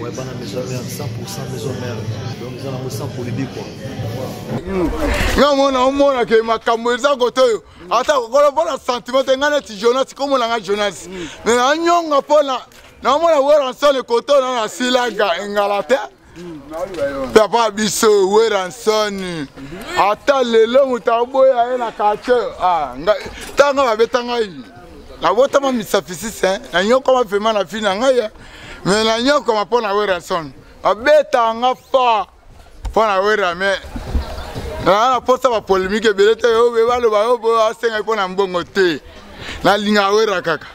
Ouais, bana maison mère, 100% maison mère. Donc, ils ont 100 pour les billes, quoi. nga mona omona ke makambo eza kote oyo ata kokola mpo na sentiment te ngai neti jonas komona ngai jonas me nanyonga mpo na namona weranson ekote oyo na nasilaka engala te papa biso weranson ata lelo moto aboya ye na quartier ah, ntango babeta ngai nabotama misafisisi eh. nanyokama mpema na fina ngai eh. me nanyokama mpo na weranson babeta nga fa mpo na wera me naa na mposa bapolemike ebele te yo baloba yo boyo asengai mpo na mbongo te nalinga wera kaka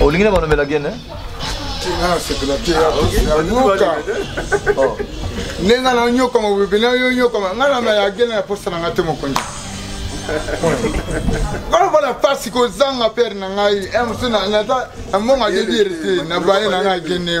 olingi na balobela gene eh? nasepela te ayoka ndenge nga nanyokama bebe na yo nyokama nga na mayagene na posa na nga te mokonzi baloba na mpasi kozanga pere na ngai eh, mosu naza na mbongo adebiere te na baye na ngai agene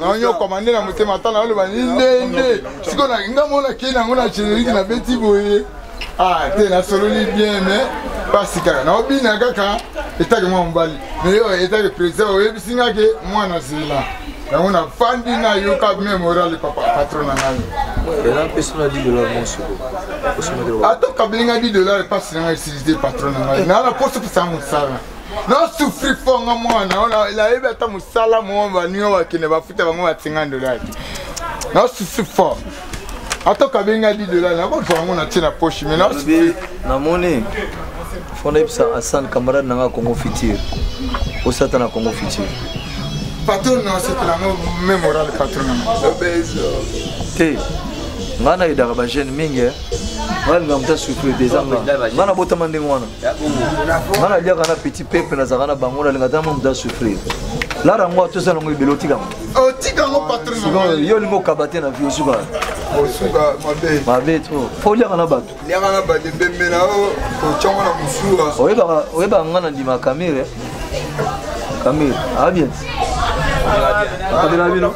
nanyokoma nde na motema ata naloba ndende sikoyo nga mona kei nango na generike nabeti boye ah, te nasololi bien mais mpasi kaka naobina kaka etake mwa mobali me yo etake président oyebisi nga ke mwana zela yango nafandi nayoka memorale papa patron na ngai atokabelinga 10 dollar mpasi na ngai esilite patron na ngai naa na poso pesa mosala nasufri fonga mwana ona nayebi ata mosala moko baninga bakende bafuta bango batinga ndola te nasufri fort ata okabenga di dola nakozwa yango na tie na poche me nasufri namoni fo nayebisa asan camarade nanga congo futur osata na congo futur patron na osepela yango memoral patron nango te ngai nayedaka bajeune mingi eh. ngai linga moto asufri te eza ngai nabotama ndenge wana nga naliaka na petit pepe nazalaka na bango nalinga tama moto asouffrir lara yango atosa nango ebele otikango oh, yo olingi okaba te na vie osuka osuka mabe mabe to fo oliaka na bato liaka na bato ebembe na yo otyango na mosura oyebaka nga na ndima kamire kamire abien akabela bino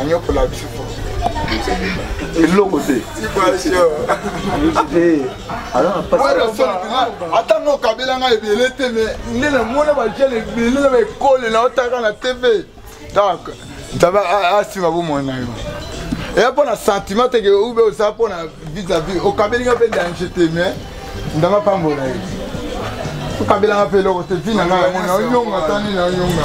anyokola biso eloko te ata ngo kabela ngai ebele te me nde namona bajele ebele na baekole na otaka na tv donc nzambe asima bomoi na yo eya mpo na sentiment teke ube oza mpo na vis a vis okabeli nga mpe danger te me nzambe apambola ye okabelanga mpe eloko te vi na ngai yango naonyonga tani naonyonga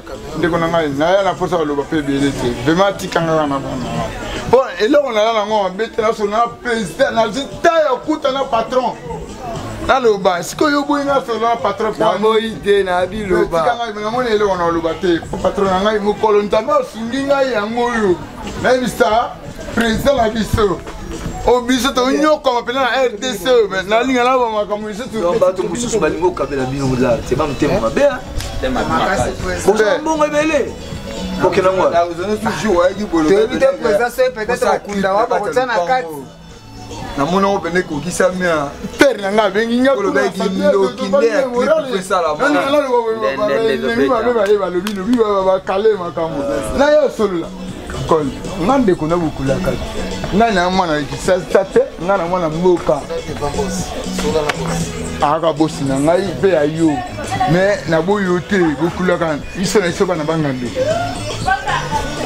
ndeko na ngai naya na mposa baloba mpe ebele te vraimen atikanga kaka na bana mpo eloko naya nango mabe te naso na president nazwi ta ya kuta na patron naloba sikoyo yo boyi nga solo na patron naboyi te na bilobanamoni eloko na oloba te po patron na ngai mokolo nzambe asungi ngai yango oyo nayebisa Président na biso oyo biso tonyokama mpenza na rdc oyo me nalinga na ba makambo misusu bato mosusu balingi okabela bino la te ba motema mabe kozwa mbongo ebele bokenda ngwa toyebi te présence oyo peut-être bakunda wa bakotya na kati namona ngo pene kokisami na pere na ngai abengi ngaolobaki ndoki nde ya clip esalamababe balobi lobi bakale makambo na ye osolola kol nga ndeko na bokulaka ngai na mwana kisasa te ngai na mwana mboka aka bosi na ngai mpe ya yo me naboyi yo te bokulaka biso na biso bana bangando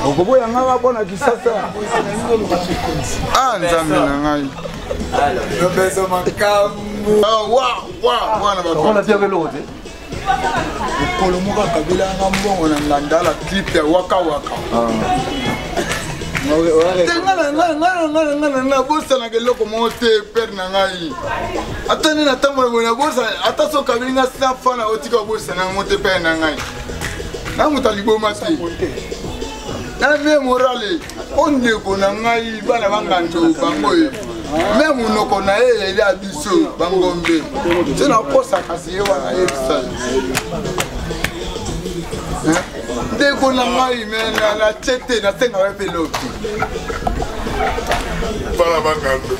okoboya ngai mabona kisasa a ah, nzambe na ngai lobezo makambo mokolo moko akabela nga mbongo na ngandala clip ya wakawaka ah. te ngai na ngai na ngai na ngai na ngai nabosanaka eloko moko te pere na ngai ata nde natambola boye nabosa ata so kabili nga sina fana otika obosana yango te pene na ngai na moto aliboma te na mie morale o ndeko na ngai bana banganto bango ye me monoko na ye eyeli ya biso bangombe so nakosa kasi ye wana yebisa ndeko na ngai me na tie te nasengaka mpe lobi bana banganto